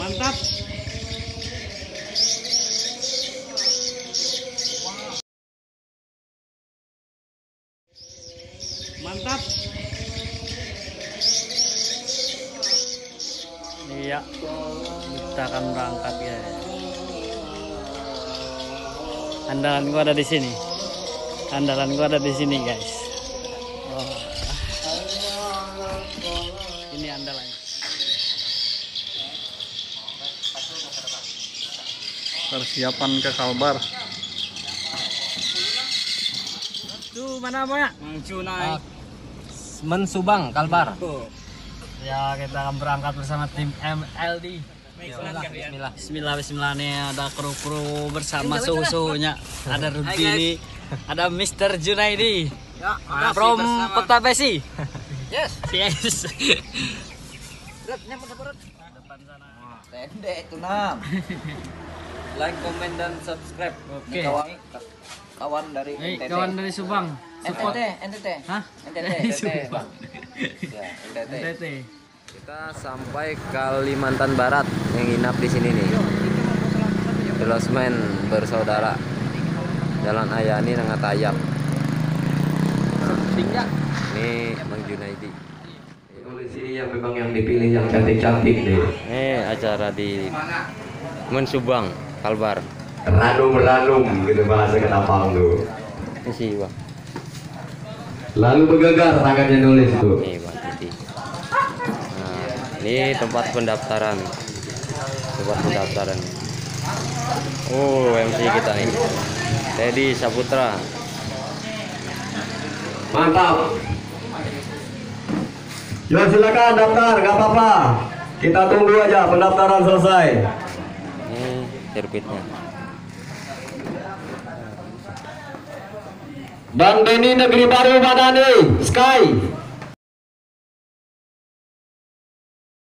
Mantap. Mantap. Iya. Kita akan berangkat ya. Andalan gua ada di sini. Andalan gua ada di sini, guys. Oh. Ini andalannya. Persiapan ke Kalbar. Tuh mana ya? Ah, Mensubang Kalbar. Ya kita akan berangkat bersama tim MLD. Bismillah. Bismillah Bismillah nih ada kru-kru bersama suhu-suhunya. Ada Rudini, ada Mr. Junaidi. Ya, From Kota Besi. Yes. Yes. Pendek itu nam. like, comment dan subscribe. Oke. Kawan, kawan dari Hey, NTT. kawan dari Subang. Support. NTT, NTT. Hah? NTT, NTT. Subang. Ya, NTT. NTT. Kita sampai Kalimantan Barat yang nginap di sini nih. The Lost Man bersaudara. Jalan Ayani Nangatayap. Tinggal. Ini Bang Junaidi. Di sini yang memang yang dipilih yang cantik-cantik deh. Ini acara di Mensubang, Kalbar. Ranum-ranum gitu bahasa kenapang tuh. Ini sih, Bang. Lalu bergegar tangannya nulis tuh. Ini Bang Titi. Nah, ini tempat pendaftaran. Tempat pendaftaran. Oh, MC kita nih. Teddy Saputra. Mantap. Yo silakan daftar, nggak apa-apa. Kita tunggu aja pendaftaran selesai. Ini sirkuitnya. Dan Denny Negeri Baru mana nih? Sky.